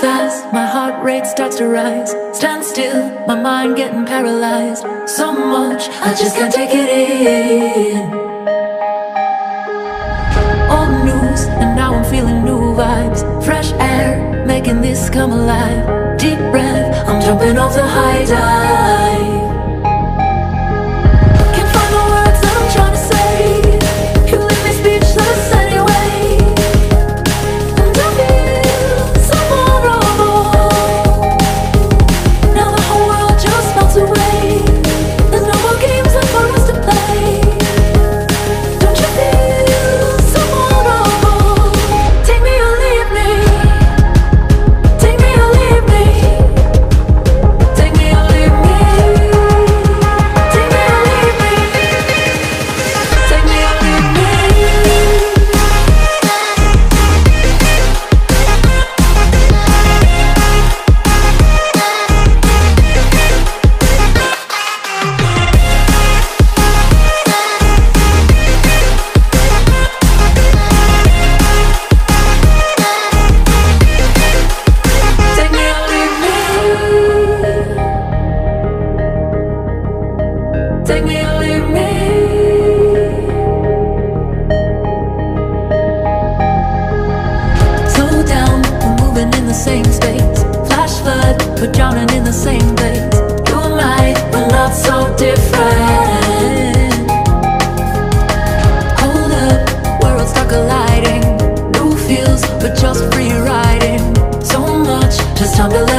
fast, my heart rate starts to rise. Stand still, my mind getting paralyzed. So much, I just can't take it in. Old news, and now I'm feeling new vibes. Fresh air, making this come alive. Deep breath, I'm jumping off the high dive. Take me or leave me. Slow down, we're moving in the same space. Flash flood, we're drowning in the same place. You and I, we're not so different. Hold up, worlds start colliding. New feels, but just free riding. So much, just time to